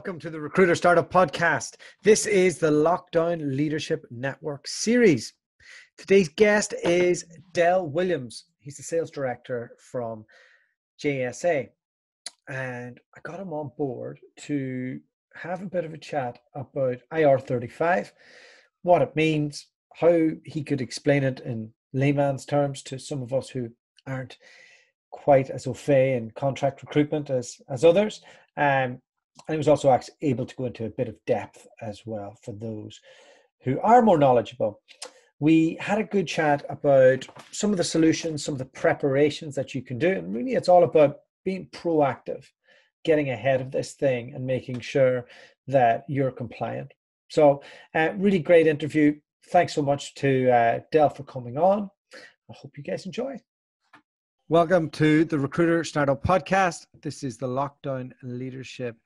Welcome to the Recruiter Startup Podcast. This is the Lockdown Leadership Network series. Today's guest is Del Williams. He's the sales director from JSA. And I got him on board to have a bit of a chat about IR35, what it means, how he could explain it in layman's terms to some of us who aren't quite as au fait in contract recruitment as, as others. Um, and he was also able to go into a bit of depth as well for those who are more knowledgeable. We had a good chat about some of the solutions, some of the preparations that you can do. And really, it's all about being proactive, getting ahead of this thing, and making sure that you're compliant. So, uh, really great interview. Thanks so much to uh, Del for coming on. I hope you guys enjoy. Welcome to the Recruiter Startup Podcast. This is the Lockdown Leadership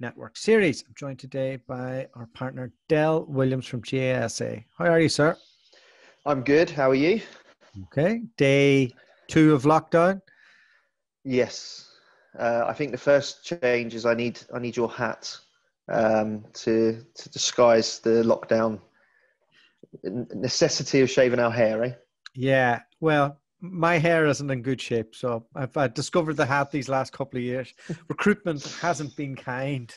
Network series. I'm joined today by our partner, Del Williams from JSA. How are you, sir? I'm good. How are you? Okay. Day two of lockdown. Yes. Uh, I think the first change is I need I need your hat um, to to disguise the lockdown necessity of shaving our hair, eh? Yeah. Well, my hair isn't in good shape, so I've uh, discovered the hat these last couple of years. Recruitment hasn't been kind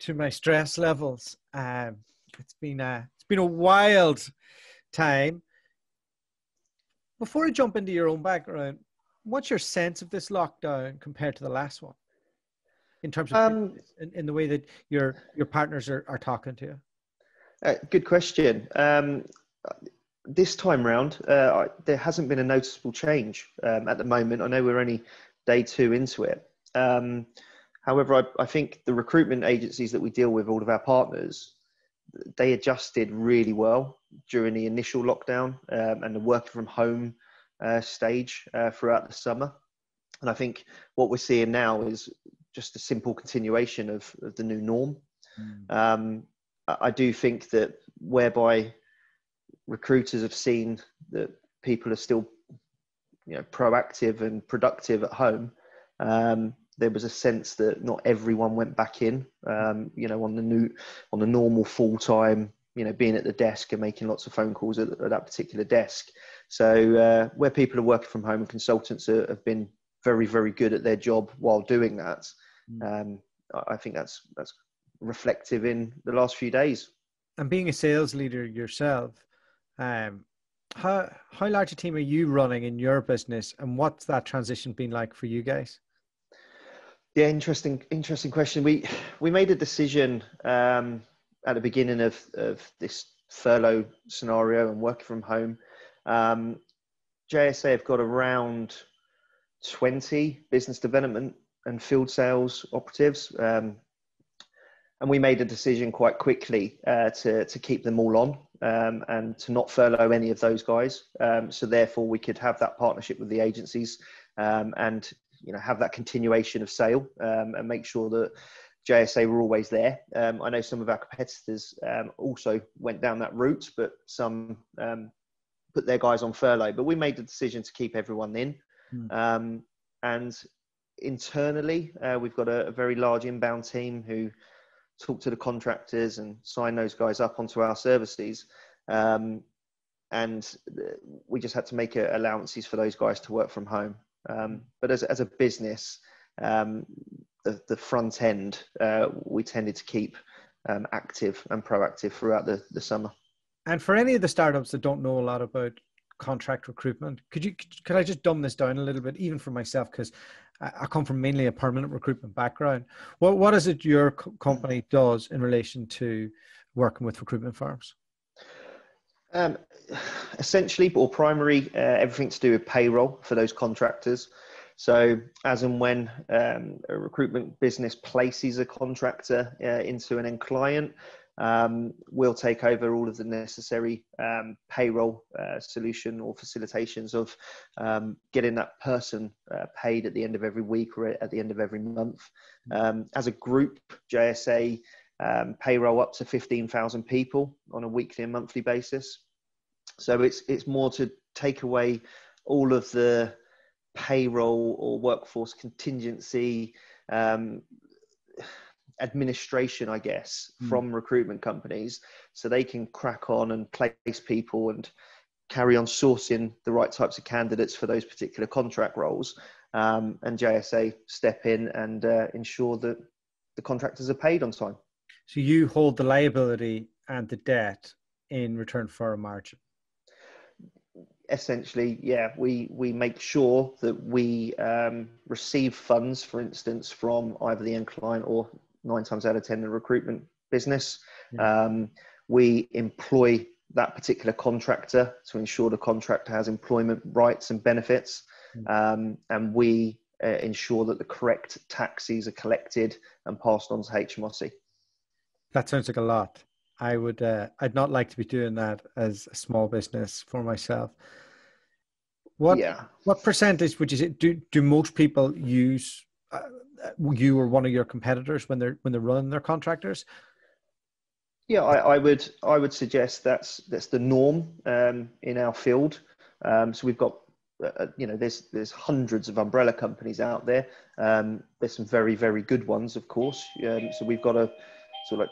to my stress levels. Um, it's been a it's been a wild time. Before I jump into your own background, what's your sense of this lockdown compared to the last one, in terms of um, in, in, the way that your your partners are, are talking to you? Uh, good question. Um, this time round, uh, there hasn't been a noticeable change um, at the moment. I know we're only day two into it. Um, however, I, I, think the recruitment agencies that we deal with, all of our partners, they adjusted really well during the initial lockdown um, and the working from home uh, stage uh, throughout the summer. And I think what we're seeing now is just a simple continuation of, of the new norm. Mm. I do think that whereby recruiters have seen that people are still you know proactive and productive at home um, there was a sense that not everyone went back in um, you know on the new on the normal full time you know being at the desk and making lots of phone calls at, at that particular desk. So uh, where people are working from home and consultants are, have been very very good at their job while doing that. Mm. um, i think that's that's reflective in the last few days. And being a sales leader yourself um, how how large a team are you running in your business, and what's that transition been like for you guys? Yeah, interesting, interesting question. We we made a decision um, at the beginning of of this furlough scenario and working from home. Um, JSA have got around twenty business development and field sales operatives. Um, and we made a decision quite quickly uh, to to keep them all on um, and to not furlough any of those guys. Um, so therefore, we could have that partnership with the agencies um, and you know have that continuation of sale um, and make sure that JSA were always there. Um, I know some of our competitors um, also went down that route, but some put their guys on furlough. But we made the decision to keep everyone in. Mm. and internally, uh, we've got a, a very large inbound team who talk to the contractors and sign those guys up onto our services. Um, and we just had to make allowances for those guys to work from home. Um, but as, as a business, um, the, the front end, uh, we tended to keep um, active and proactive throughout the, the summer. And for any of the startups that don't know a lot about contract recruitment, could you could I just dumb this down a little bit, even for myself, because I come from mainly a permanent recruitment background. What what is it your company does in relation to working with recruitment firms? Um, essentially, or primary, uh, everything to do with payroll for those contractors. So, as and when um, a recruitment business places a contractor uh, into an end client, um, we'll take over all of the necessary um, payroll uh, solution or facilitations of um, getting that person uh, paid at the end of every week or at the end of every month. Um, as a group, JSA um, payroll up to 15,000 people on a weekly and monthly basis. So it's it's more to take away all of the payroll or workforce contingency um, administration, I guess, mm. from recruitment companies, so they can crack on and place people and carry on sourcing the right types of candidates for those particular contract roles. Um, and JSA step in and uh, ensure that the contractors are paid on time. So you hold the liability and the debt in return for a margin. Essentially, yeah, we we make sure that we um, receive funds, for instance, from either the end client or nine times out of ten the recruitment business. Yeah. Um, we employ that particular contractor to ensure the contractor has employment rights and benefits, mm. um, and we uh, ensure that the correct taxes are collected and passed on to HMRC. That sounds like a lot. I would. Uh, I'd not like to be doing that as a small business for myself. What yeah. what percentage would you say? Do do most people use uh, you or one of your competitors when they're when they're running their contractors? Yeah, I, I would I would suggest that's that's the norm um, in our field. Um, so we've got uh, you know there's there's hundreds of umbrella companies out there. Um, there's some very very good ones, of course. Um, so we've got a sort of like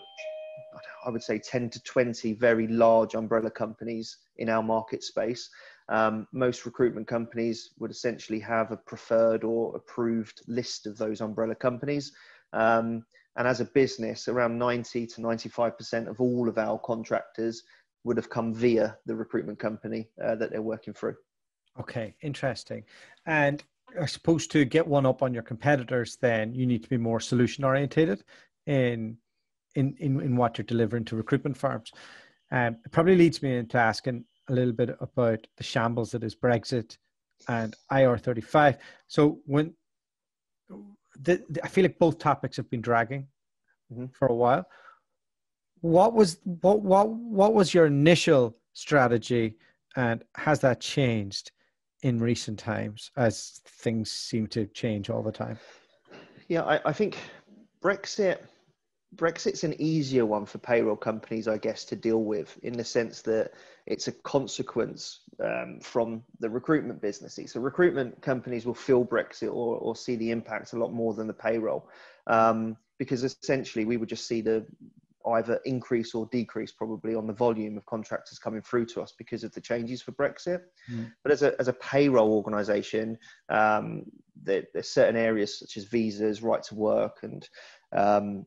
I would say 10 to 20 very large umbrella companies in our market space. Um, most recruitment companies would essentially have a preferred or approved list of those umbrella companies. Um, and as a business, around 90 to 95% of all of our contractors would have come via the recruitment company uh, that they're working through. Okay, interesting. And I suppose to get one up on your competitors, then you need to be more solution orientated in in, in, in what you're delivering to recruitment firms. Um, it probably leads me into asking a little bit about the shambles that is Brexit and IR35. So when the, the, I feel like both topics have been dragging mm-hmm. for a while. What was what what what was your initial strategy, and has that changed in recent times as things seem to change all the time? Yeah, I, I think Brexit Brexit's an easier one for payroll companies, I guess, to deal with in the sense that it's a consequence um, from the recruitment businesses. So recruitment companies will feel Brexit or, or see the impact a lot more than the payroll um, because essentially we would just see the either increase or decrease probably on the volume of contractors coming through to us because of the changes for Brexit. Mm. But as a, as a payroll organisation, um, there, there's certain areas such as visas, right to work, and um,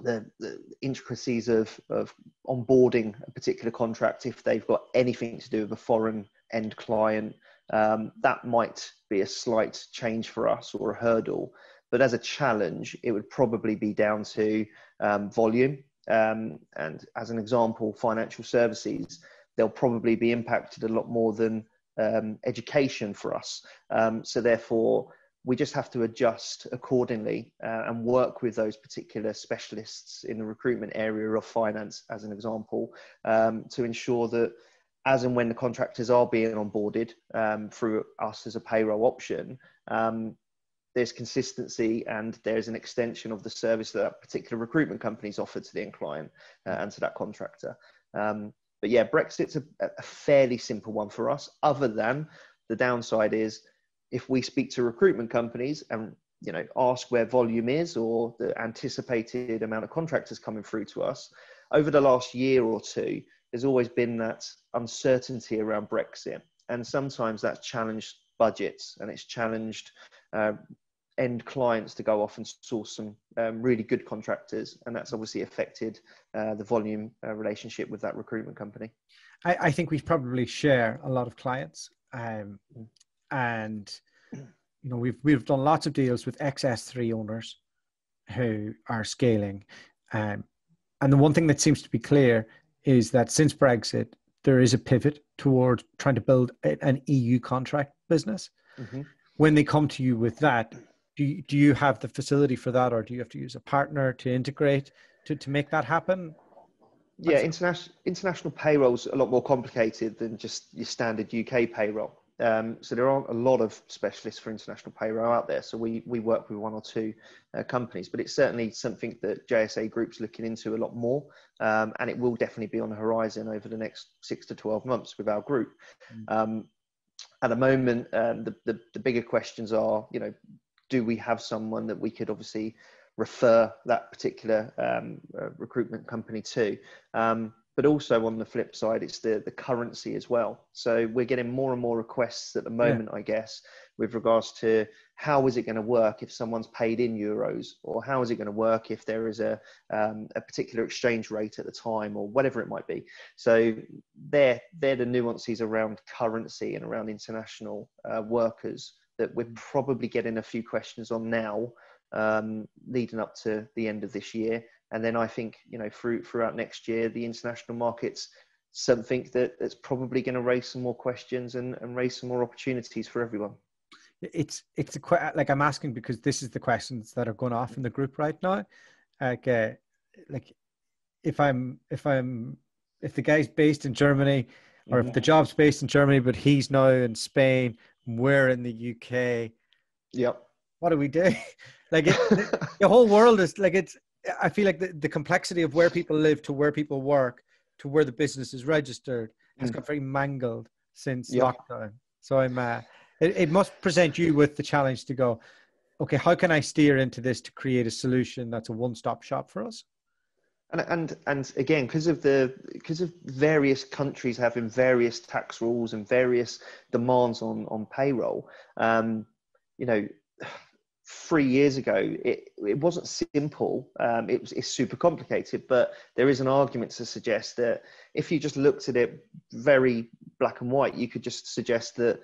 the, the, intricacies of, of onboarding a particular contract if they've got anything to do with a foreign end client. Um, that might be a slight change for us or a hurdle but as a challenge it would probably be down to um, volume. Um, and as an example financial services they'll probably be impacted a lot more than um, education for us. Um, so therefore we just have to adjust accordingly uh, and work with those particular specialists in the recruitment area of finance, as an example, um, to ensure that as and when the contractors are being onboarded um, through us as a payroll option, um, there's consistency and there's an extension of the service that, that particular recruitment company's offered to the end client uh, and to that contractor. Um, but yeah, Brexit's a, a fairly simple one for us, other than the downside is if we speak to recruitment companies and you know ask where volume is or the anticipated amount of contractors coming through to us over the last year or two there's always been that uncertainty around brexit. And sometimes that's challenged budgets and it's challenged uh, end clients to go off and source some um, really good contractors. And that's obviously affected uh, the volume uh, relationship with that recruitment company. I, I, think we probably share a lot of clients um, and you know we've we've done lots of deals with XS3 owners who are scaling, um, and the one thing that seems to be clear is that since Brexit, there is a pivot towards trying to build an EU contract business. Mm-hmm. When they come to you with that, do you, do you have the facility for that, or do you have to use a partner to integrate to, to make that happen? Yeah, international international payroll's a lot more complicated than just your standard UK payroll. Um, so there aren't a lot of specialists for international payroll out there. So we we work with one or two uh, companies, but it's certainly something that JSA Group's looking into a lot more, um, and it will definitely be on the horizon over the next six to twelve months with our group. Mm. Um, at the moment, um, the, the the bigger questions are, you know, do we have someone that we could obviously refer that particular um, uh, recruitment company to. Um, but also on the flip side, it's the, the currency as well. So we're getting more and more requests at the moment, yeah. I guess, with regards to how is it going to work if someone's paid in euros, or how is it going to work if there is a um, a particular exchange rate at the time, or whatever it might be. So they're they're the nuances around currency and around international uh, workers that we're probably getting a few questions on now, um, leading up to the end of this year. And then I think you know through, throughout next year, the international markets something that, that's probably going to raise some more questions and, and raise some more opportunities for everyone it's it's a like I'm asking because this is the questions that are going off in the group right now. Like, uh, like if I'm if I'm if the guy's based in Germany, or mm-hmm. if the job's based in Germany, but he's now in Spain, we're in the UK. Yep. What do we do? like it, the, the whole world is like it's. I feel like the, the complexity of where people live to where people work to where the business is registered has mm. got very mangled since lockdown. So I'm uh, it, it must present you with the challenge to go, okay, how can I steer into this to create a solution that's a one-stop shop for us? And and and again, because of the because of various countries having various tax rules and various demands on on payroll, um, you know, three years ago it it wasn't simple. Um, it was it's super complicated, but there is an argument to suggest that if you just looked at it very black and white, you could just suggest that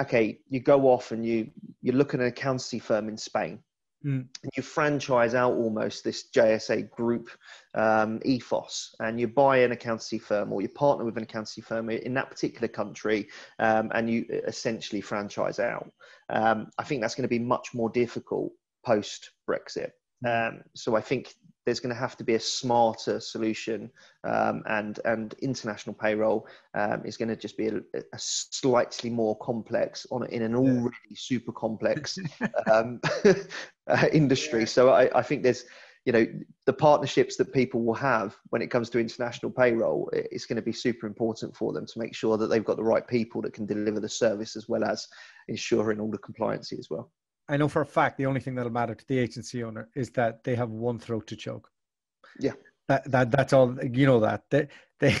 okay, you go off and you you look at an accountancy firm in Spain, mm. you franchise out almost this JSA group um, ethos, and you buy an accountancy firm or you partner with an accountancy firm in that particular country, um, and you essentially franchise out. Um, I think that's going to be much more difficult post Brexit. Um, so I think there's going to have to be a smarter solution, um, and and international payroll um, is going to just be a, a, slightly more complex on in an already yeah. super complex um, uh, industry. Yeah. So I, I think there's you know the partnerships that people will have when it comes to international payroll it's going to be super important for them to make sure that they've got the right people that can deliver the service as well as ensuring all the compliancy as well I know for a fact the only thing that'll matter to the agency owner is that they have one throat to choke. Yeah. That, that that's all you know that they, they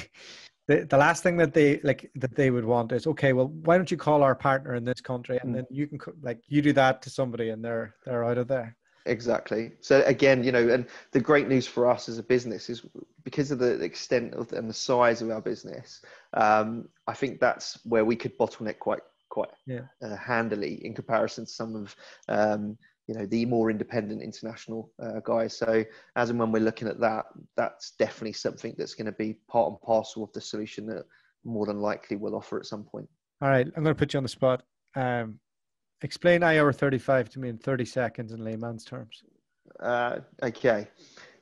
the, the last thing that they like that they would want is okay well why don't you call our partner in this country and mm. then you can like you do that to somebody and they're they're out of there exactly so again you know and the great news for us as a business is because of the extent of and the size of our business um, i think that's where we could bottleneck quite quite yeah. uh, handily in comparison to some of um, you know the more independent international uh, guys. So as and when we're looking at that, that's definitely something that's going to be part and parcel of the solution that more than likely will offer at some point. All right, I'm going to put you on the spot. Um, explain IR 35 to me in 30 seconds in layman's terms. Uh, okay.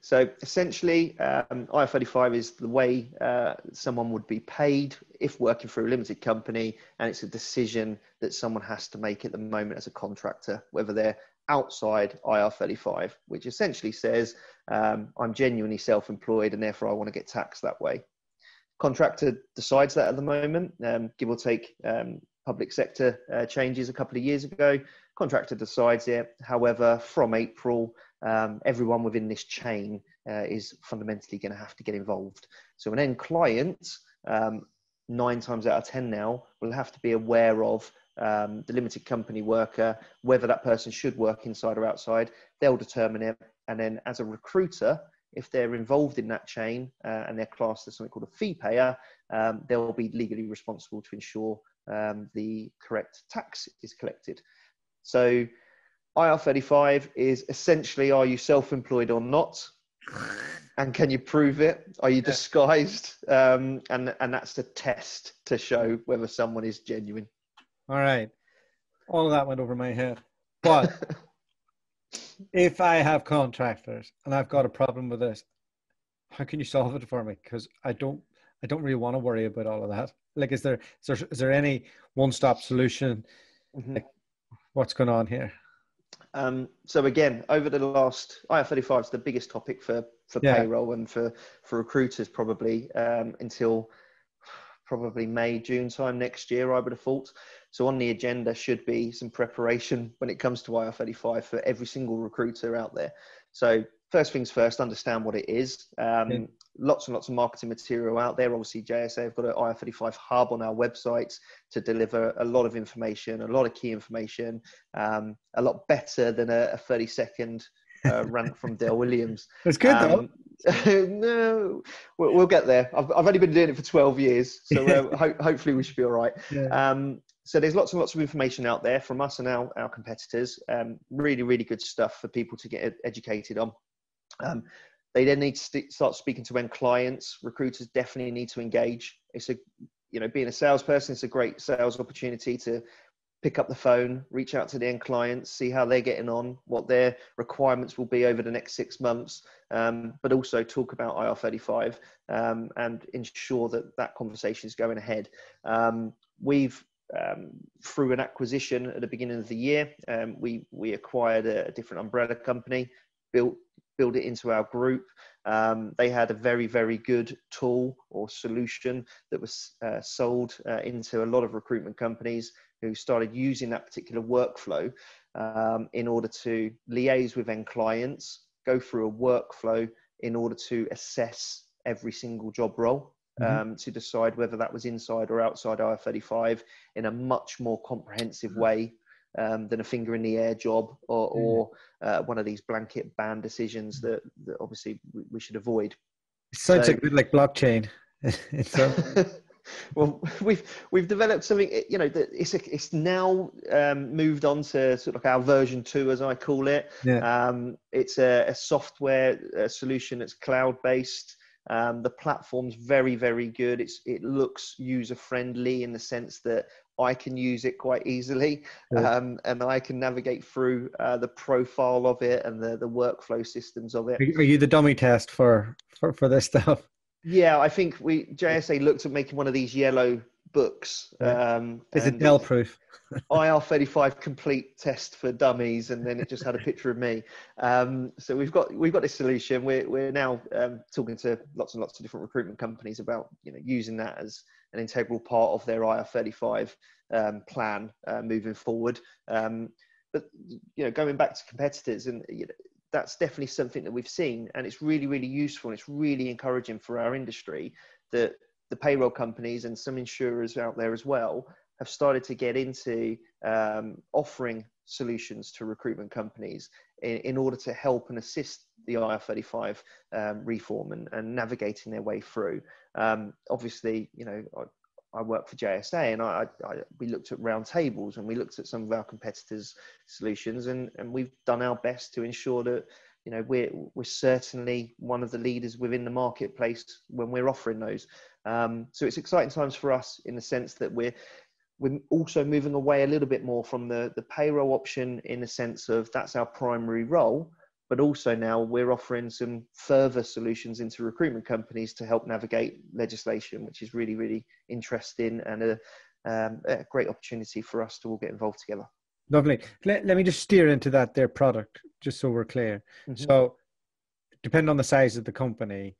So essentially, um, IR35 is the way uh, someone would be paid if working for a limited company, and it's a decision that someone has to make at the moment as a contractor, whether they're outside IR35, which essentially says um, I'm genuinely self-employed and therefore I want to get taxed that way. Contractor decides that at the moment, um, give or take um, public sector uh, changes a couple of years ago. Contractor decides it. However, from April, um, everyone within this chain uh, is fundamentally going to have to get involved. So an end client, um, nine times out of 10 now, will have to be aware of um, the limited company worker, whether that person should work inside or outside. They'll determine it. And then as a recruiter, if they're involved in that chain uh, and they're classed as something called a fee payer, um, they'll be legally responsible to ensure um, the correct tax is collected. So IR35 is essentially are you self employed or not? And can you prove it? Are you disguised? Um, and, and that's the test to show whether someone is genuine. All right. All of that went over my head. But if I have contractors and I've got a problem with this, how can you solve it for me? Because I don't I don't really want to worry about all of that. Like is there is there, is there any one stop solution? Mm-hmm. Like, what's going on here? Um, so again, over the last IR35 is the biggest topic for for yeah. payroll and for for recruiters probably um, until probably May June time next year. I would have thought. So on the agenda should be some preparation when it comes to IR35 for every single recruiter out there. So first things first, understand what it is. Um. Lots and lots of marketing material out there. Obviously, JSA have got an IR35 hub on our website to deliver a lot of information, a lot of key information, um, a lot better than a, a 30 second uh, rant from Del Williams. It's good though. Um, no, we'll, we'll get there. I've, I've only been doing it for 12 years, so uh, ho- hopefully we should be all right. Yeah. Um, so there's lots and lots of information out there from us and our, our competitors. Um, really, really good stuff for people to get educated on. Um, they then need to st- start speaking to end clients. Recruiters definitely need to engage. It's a, you know, being a salesperson, it's a great sales opportunity to pick up the phone, reach out to the end clients, see how they're getting on, what their requirements will be over the next six months, um, but also talk about IR35 um, and ensure that that conversation is going ahead. Um, we've um, through an acquisition at the beginning of the year, um, we we acquired a, a different umbrella company, built build it into our group. Um, they had a very, very good tool or solution that was uh, sold uh, into a lot of recruitment companies who started using that particular workflow um, in order to liaise with end clients, go through a workflow in order to assess every single job role. Mhm. Um, to decide whether that was inside or outside IR35 in a much more comprehensive way um, than a finger in the air job or, Yeah. or uh, one of these blanket ban decisions that, that obviously we, we should avoid. It sounds so- a bit like blockchain. so, well, we've we've developed something. You know, that it's a, it's now um, moved on to sort of like our version two, as I call it. yeah. Um, it's a, a software uh solution that's cloud based. Um, the platform's very, very good. It's it looks user friendly in the sense that I can use it quite easily, um, and I can navigate through uh, the profile of it and the the workflow systems of it. Are are you the dummy test for for, for this stuff? Yeah, I think we JSA looked at making one of these yellow books. Yeah. Um, Is it Del proof? IR35 complete test for dummies, and then it just had a picture of me. Um, so we've got we've got this solution. We're we're now um, talking to lots and lots of different recruitment companies about you know using that as an integral part of their IR35 um, plan uh, moving forward. Um, but you know, going back to competitors, and you know, that's definitely something that we've seen, and it's really really useful. And it's really encouraging for our industry that the payroll companies and some insurers out there as well have started to get into um, offering solutions to recruitment companies in, in order to help and assist the IR35 um, reform and, and navigating their way through. Um, obviously, you know, I, I work for JSA and I, I, we looked at round tables and we looked at some of our competitors' solutions and, and we've done our best to ensure that you know we're we're certainly one of the leaders within the marketplace when we're offering those. Um, so it's exciting times for us in the sense that we're we're also moving away a little bit more from the the payroll option in the sense of that's our primary role but also now we're offering some further solutions into recruitment companies to help navigate legislation which is really really interesting and a, um, a great opportunity for us to all get involved together Lovely. Let, let me just steer into that their product, just so we're clear. Mhm. So, depending on the size of the company,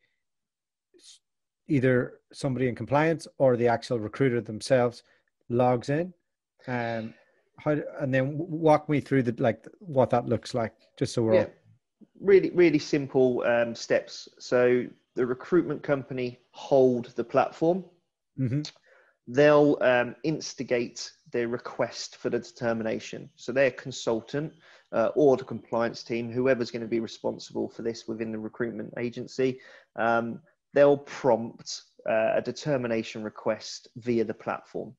either somebody in compliance or the actual recruiter themselves logs in, um, how, and then walk me through the like what that looks like, just so we're yeah all, really really simple um, steps. So the recruitment company hold the platform. Mhm. they'll um, instigate their request for the determination. So their consultant uh, or the compliance team whoever's going to be responsible for this within the recruitment agency um, they'll prompt uh, a determination request via the platform.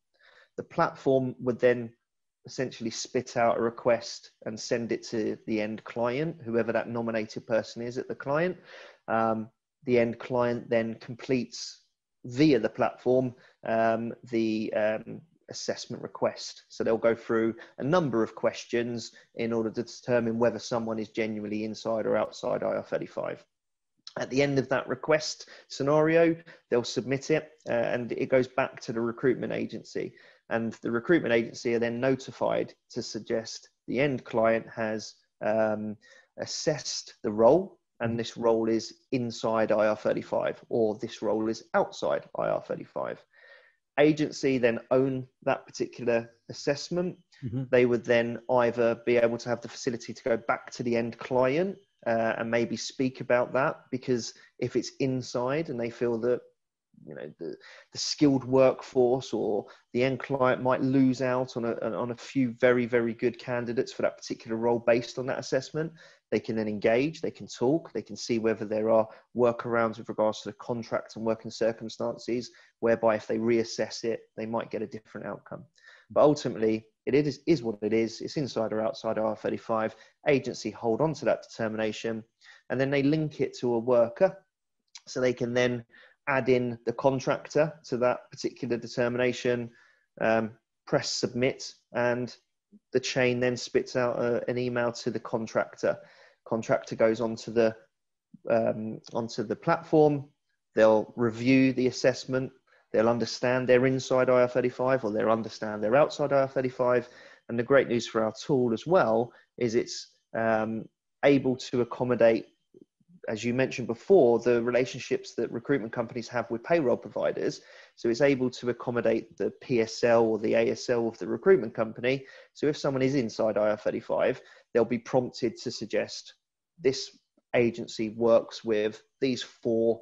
The platform would then essentially spit out a request and send it to the end client, whoever that nominated person is at the client. Um, the end client then completes via the platform um, the um, assessment request. So they'll go through a number of questions in order to determine whether someone is genuinely inside or outside IR35. At the end of that request scenario, they'll submit it uh, and it goes back to the recruitment agency and the recruitment agency are then notified to suggest the end client has um, assessed the role and this role is inside IR35 or this role is outside IR35. Agency then own that particular assessment. Mhm. They would then either be able to have the facility to go back to the end client uh, and maybe speak about that because if it's inside and they feel that you know the, the skilled workforce or the end client might lose out on a, on a few very very good candidates for that particular role based on that assessment. They can then engage they can talk they can see whether there are workarounds with regards to the contract and working circumstances whereby if they reassess it they might get a different outcome. But ultimately it is, is what it is. It's inside or outside r35 agency hold on to that determination and then they link it to a worker. So they can then add in the contractor to that particular determination, um, press submit, and the chain then spits out a, uh, an email to the contractor. Contractor goes onto the um, onto the platform. They'll review the assessment. They'll understand they're inside IR35 or they'll understand they're outside IR35. And the great news for our tool as well is it's um, able to accommodate as you mentioned before, the relationships that recruitment companies have with payroll providers. So it's able to accommodate the PSL or the ASL of the recruitment company. So if someone is inside IR35, they'll be prompted to suggest this agency works with these four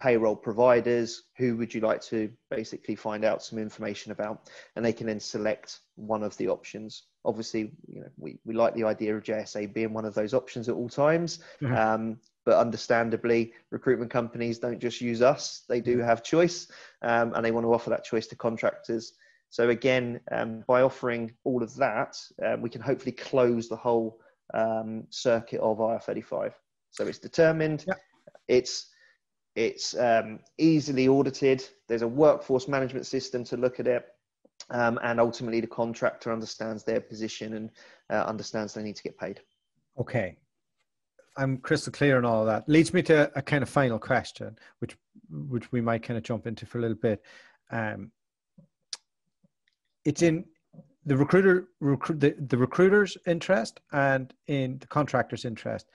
payroll providers. Who would you like to basically find out some information about? And they can then select one of the options. Obviously, you know, we, we like the idea of JSA being one of those options at all times. Mm-hmm. Um, but understandably, recruitment companies don't just use us; they do have choice, um, and they want to offer that choice to contractors. So again, um, by offering all of that, uh, we can hopefully close the whole um, circuit of IR35. So it's determined, yeah. it's it's um, easily audited. There's a workforce management system to look at it. Um, and ultimately, the contractor understands their position and uh, understands they need to get paid. Okay, I'm crystal clear on all of that. Leads me to a kind of final question, which which we might kind of jump into for a little bit. Um, it's in the recruiter recruit the, the recruiter's interest and in the contractor's interest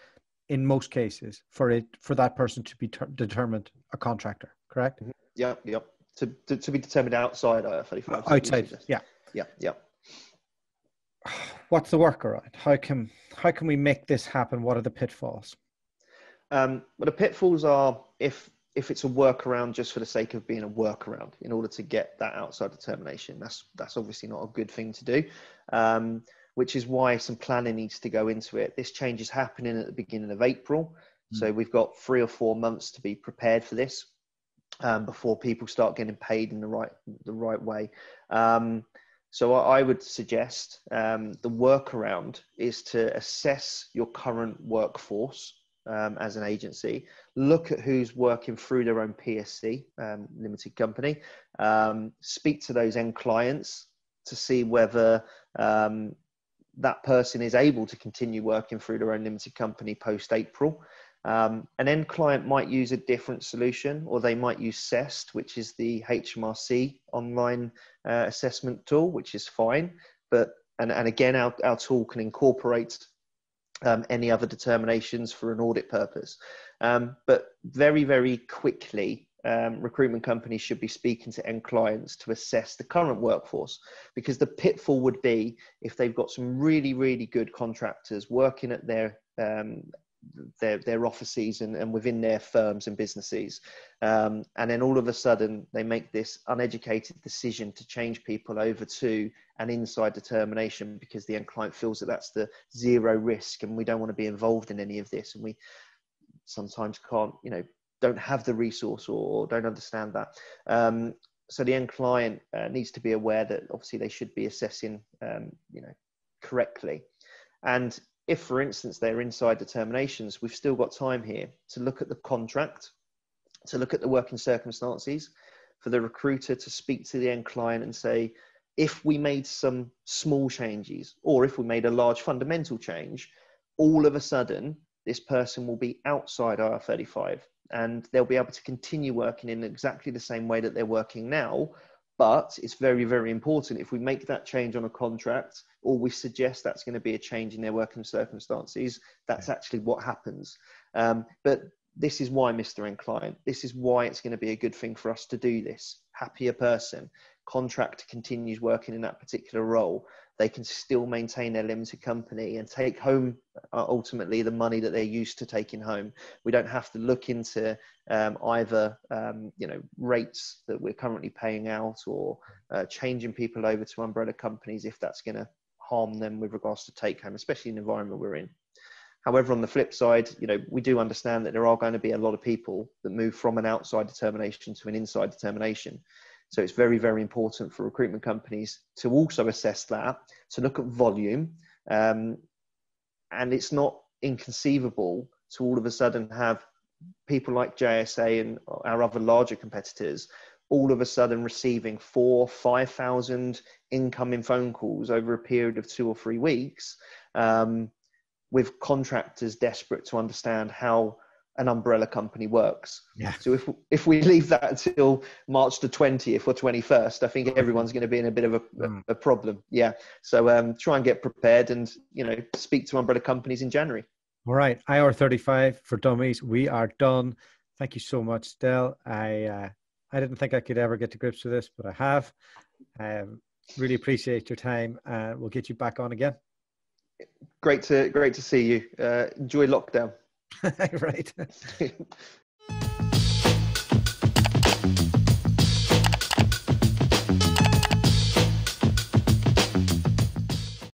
in most cases for it for that person to be ter- determined a contractor correct mm-hmm. yeah yeah to, to, to be determined outside IR35 outside yeah yeah yeah what's the workaround? How can how can we make this happen? What are the pitfalls? Um, well, the pitfalls are if if it's a workaround just for the sake of being a workaround in order to get that outside determination. That's that's obviously not a good thing to do. Um, which is why some planning needs to go into it. This change is happening at the beginning of April, mm. so we've got three or four months to be prepared for this um, before people start getting paid in the right the right way. Um, so I would suggest um, the workaround is to assess your current workforce um, as an agency, look at who's working through their own PSC, um, limited company, um, speak to those end clients to see whether um, that person is able to continue working through their own limited company post April. Um, an end client might use a different solution, or they might use CEST, which is the HMRC online uh, assessment tool, which is fine. But and, and again, our, our tool can incorporate um, any other determinations for an audit purpose. Um, but very, very quickly, um, recruitment companies should be speaking to end clients to assess the current workforce because the pitfall would be if they've got some really, really good contractors working at their um, their their offices and, and within their firms and businesses. Um, and then all of a sudden they make this uneducated decision to change people over to an inside determination because the end client feels that that's the zero risk and we don't want to be involved in any of this. And we sometimes can't you know don't have the resource or, don't understand that. Um, so the end client uh, needs to be aware that obviously they should be assessing um, you know correctly. And if, for instance, they're inside determinations, we've still got time here to look at the contract, to look at the working circumstances, for the recruiter to speak to the end client and say, if we made some small changes or if we made a large fundamental change, all of a sudden this person will be outside IR35 and they'll be able to continue working in exactly the same way that they're working now but it's very, very important if we make that change on a contract or we suggest that's going to be a change in their working circumstances, that's yeah. actually what happens. Um, but this is why, Mr. End Client, this is why it's going to be a good thing for us to do this. Happier person, contract continues working in that particular role. They can still maintain their limited company and take home uh, ultimately the money that they're used to taking home. We don't have to look into um, either um, you know rates that we're currently paying out or uh, changing people over to umbrella companies if that's going to harm them with regards to take home, especially in the environment we're in. However, on the flip side, you know, we do understand that there are going to be a lot of people that move from an outside determination to an inside determination. So it's very, very important for recruitment companies to also assess that, to look at volume. Um, and it's not inconceivable to all of a sudden have people like JSA and our other larger competitors all of a sudden receiving four, 5,000 incoming phone calls over a period of two or three weeks. Um, with contractors desperate to understand how an umbrella company works. Yeah. So if if we leave that until March the 20th or 21st, I think everyone's going to be in a bit of a, mm. a, problem. Yeah. So um, try and get prepared and you know speak to umbrella companies in January. All right, IR 35 for dummies. We are done. Thank you so much, Del. I uh, I didn't think I could ever get to grips with this, but I have. Um, really appreciate your time, and we'll get you back on again great to great to see you. Uh, enjoy lockdown. right.